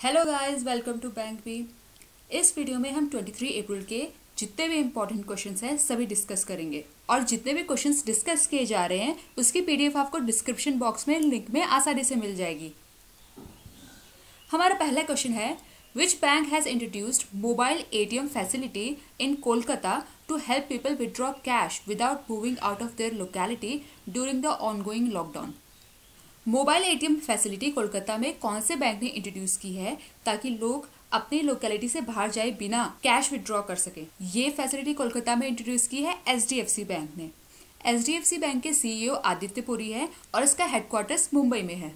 Hello guys welcome to bank B इस video में हम 23 अप्रैल के जितने भी इम्पोर्टेंट क्वेश्चंस हैं, सभी डिस्कस करेंगे। और जितने भी क्वेश्चंस डिस्कस किए जा रहे हैं, उसकी पीडीएफ आपको डिस्क्रिप्शन बॉक्स में लिंक में आसानी से मिल जाएगी। हमारा पहला क्वेश्चन है which bank has introduced mobile ATM facility in Kolkata to help people withdraw cash without moving out of their locality during the ongoing lockdown mobile ATM facility Kolkata में कौन से बैंक ने इंट्रोड्यूस की है ताकि लोग अपनी लोकेलिटी से बाहर जाए बिना कैश विड्रॉ कर सके? ये फैसिलिटी कोलकाता में इंट्रोड्यूस की है एच बैंक ने। एच बैंक के सीईओ आदित्य पुरी है और इसका हेडक्वार्टर्स मुंबई में है।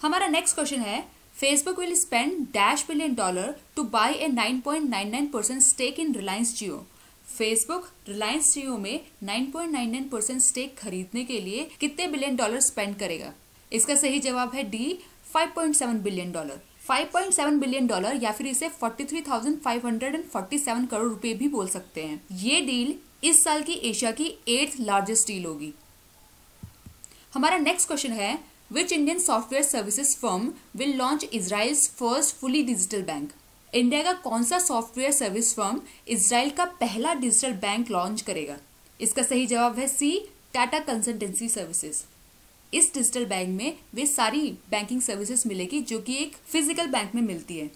हमारा नेक्स्ट क्वेश्चन है Facebook will spend dash billion dollar to buy a 9.99 percent stake in Reliance Jio Facebook Reliance Jio में 9.99 परसेंट स्टेक खरीदने के लिए कितने बिलियन डॉलर स्पेंड करेगा? इसका सही जवाब है D 5.7 billion dollar 5.7 billion dollar या फिर इसे 43,547 करोड़ रुपए भी बोल सकते हैं। ये डील इस साल की एशिया की एट्थ लार्जेस्ट डील होगी। हमारा नेक्स्ट क्वेश्चन है which Indian software services firm will launch Israel first fully digital bank India का कौन सा सॉफ्टवेयर सर्विस फर्म इसराइल का पहला डिजिटल बैंक लॉन्च करेगा? इसका सही जवाब है सी, टाटा कंसल्टेंसी सर्विसेज़। इस डिजिटल बैंक में वे सारी बैंकिंग सर्विसेज़ मिलेगी जो कि एक फ़िज़िकल बैंक में मिलती है।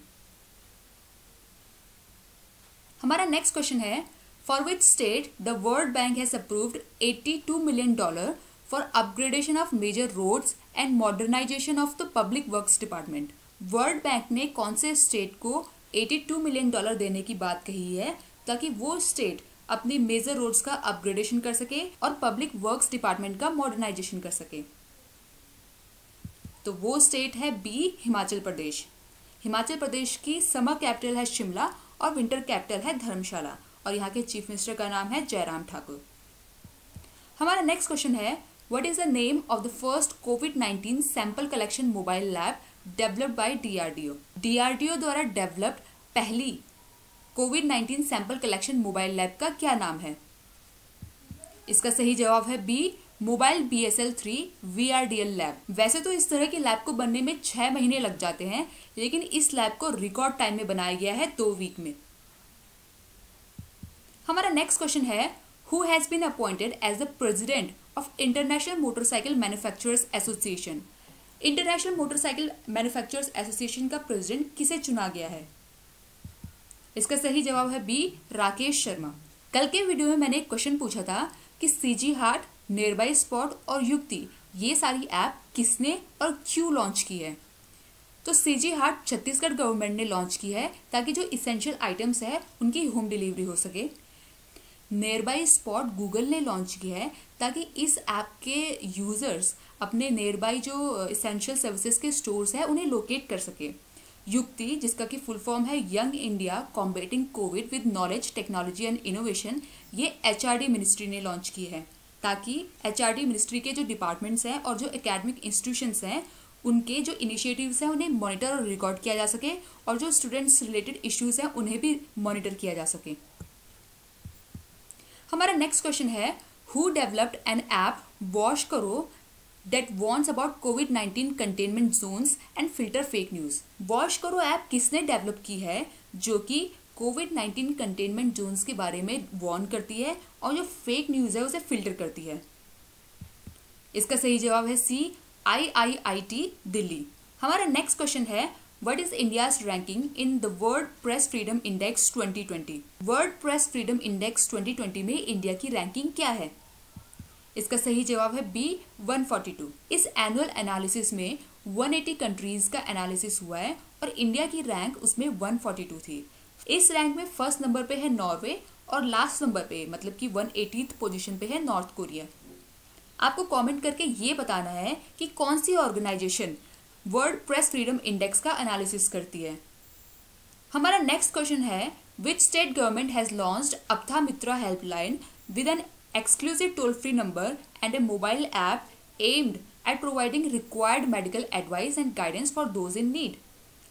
हमारा नेक्स्ट क्वेश्चन है, for which state the world bank has approved 82 million dollar for upgradation of major roads and modernisation of the public works department. World bank ने कौन से स्टेट को 82 मिलियन डॉलर देने की बात कही है, ताकि वो स्टेट अपनी मेजर रोड्स का अपग्रेडेशन कर सके और पब्लिक वर्क्स डिपार्टमेंट का मॉडर्नाइजेशन कर सके। तो वो स्टेट है बी हिमाचल प्रदेश हिमाचल प्रदेश की समर कैपिटल है शिमला और विंटर कैपिटल है धर्मशाला और यहाँ के चीफ मिनिस्टर का नाम है जयराम ठाकुर हमारा नेक्स्ट क्वेश्चन है what is the name of the first COVID 19 sample collection mobile lab developed by DRDO DRDO द्वारा डेवलप्ड पहली COVID 19 sample collection mobile lab का क्या नाम है? इसका सही जवाब है B mobile B S L three V R D L lab वैसे तो इस तरह के लैब को बनने में छह महीने लग जाते हैं, लेकिन इस लैब को रिकॉर्ड टाइम में बनाया गया है दो वीक में। हमारा नेक्स्ट क्वेश्चन है who has been appointed as the president of international motorcycle manufacturers association international motorcycle manufacturers association का प्रेसिडेंट किसे चुना गया है? इसका सही जवाब है बी राकेश शर्मा। कल के वीडियो में मैंने एक क्वेश्चन पूछा था कि सीजी हार्ट नियरबाई स्पॉट और युक्ति ये सारी ऐप किसने और क्यों लॉन्च की है? तो सीजी हार्ट छत्तीसगढ़ गवर्नमेंट ने लॉन्च की है ताकि जो इसेंशियल आइटम्स है, उनकी होम डिलीवरी हो सके। नियर बाई स्पॉट गूगल ने लॉन्च किया है ताकि इस ऐप के यूज़र्स अपने नियर बाई जो इसेंशियल सर्विसेज़ के स्टोर्स है, उन्हें लोकेट कर सके। युक्ति, जिसका कि फुल फॉर्म है young India combating Covid with knowledge technology and innovation ये एचआरडी मिनिस्ट्री ने लॉन्च की है। ताकि एच मिनिस्ट्री के जो डिपार्टमेंट्स हैं और जो एकेडमिक इंस्टीट्यूशंस हैं, उनके जो इनिशिएटिव्स हैं, उन्हें मॉनिटर और रिकॉर्ड किया जा सके और जो स्टूडेंट्स रिलेटेड इश्यूज़ हैं, उन्हें भी मॉनिटर किया जा सके। हमारा नेक्स्ट क्वेश्चन है who developed an app wash करो that wants about COVID nineteen containment zones and filter fake news wash करो ऐप किसने डेवलप की है, जो कि कोविड नाइन्टीन कंटेनमेंट जोन्स के बारे में वॉर्न करती है और जो फेक न्यूज़ है उसे फ़िल्टर करती है। इसका सही जवाब है सी आई आई आई टी दिल्ली। हमारा नेक्स्ट क्वेश्चन है What is India's ranking in the World Press Freedom Index 2020? World Press Freedom Index 2020 में इंडिया की रैंकिंग क्या है? इसका सही जवाब है बी 142 इस एनुअल एनालिसिस में 180 कंट्रीज़ का एनालिसिस हुआ है और इंडिया की रैंक उसमें 142 थी। इस रैंक में फ़र्स्ट नंबर पे है नॉर्वे और लास्ट नंबर पे मतलब कि वन पोजीशन पे है नॉर्थ कोरिया आपको कमेंट करके ये बताना है कि कौन सी organisation world press freedom index का एनालिसिस करती है। हमारा नेक्स्ट क्वेश्चन है which state government has launched Aptha Mitra helpline with an exclusive toll free number and a mobile app aimed at providing required medical advice and guidance for those in need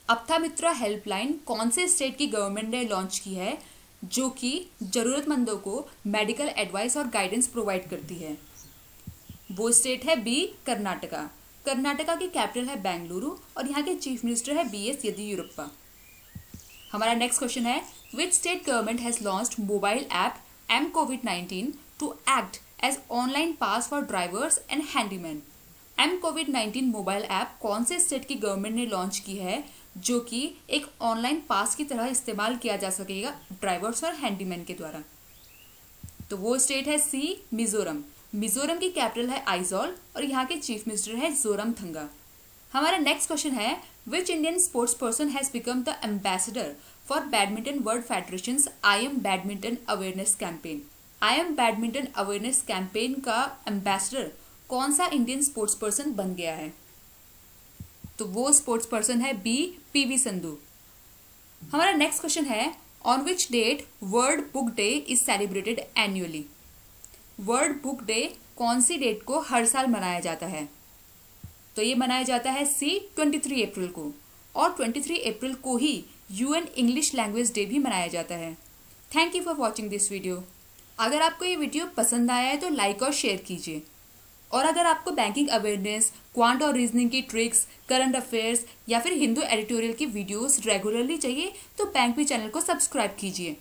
Aptha Mitra helpline कौन से state की government ने launch की है, जो कि जरूरतमंदों को मेडिकल एडवाइस और गाइडेंस प्रोवाइड करती है? वो स्टेट है बी कर्नाटका। कर्नाटका की कैपिटल है बेंगलुरु और यहाँ के चीफ मिनिस्टर है बी एस येदियुरप्पा। हमारा नेक्स्ट क्वेश्चन है which state government has launch mobile app M COVID nineteen to act as online pass for drivers and handyman M COVID nineteen mobile app कौन से state की government ने launch की है, जो कि एक ऑनलाइन पास की तरह इस्तेमाल किया जा सकेगा ड्राइवर्स और हैंडीमैन के द्वारा? तो वो स्टेट है सी मिजोरम। मिजोरम की कैपिटल है आइजॉल और यहाँ के चीफ मिनिस्टर है जोरम थंगा। हमारा नेक्स्ट क्वेश्चन है which Indian sports person has become the ambassador for badminton world federation I am badminton awareness campaign I am badminton awareness campaign का एम्बेसडर कौन सा इंडियन स्पोर्ट्स पर्सन बन गया है? तो वो स्पोर्ट्स पर्सन है बी पीवी संधू हमारा नेक्स्ट क्वेश्चन है on which date world book day is celebrated annually world book day कौन सी डेट को हर साल मनाया जाता है? तो ये मनाया जाता है सी ट्वेंटी थ्री अप्रैल को। और ट्वेंटी थ्री अप्रैल को ही यूएन इंग्लिश लैंग्वेज डे भी मनाया जाता है। Thank you for watching this video अगर आपको ये वीडियो पसंद आया है तो लाइक और शेयर कीजिए। और अगर आपको बैंकिंग अवेयरनेस क्वांट और रीजनिंग की ट्रिक्स करंट अफेयर्स या फिर हिंदू एडिटोरियल की वीडियोस रेगुलरली चाहिए तो बैंक भी चैनल को सब्सक्राइब कीजिए।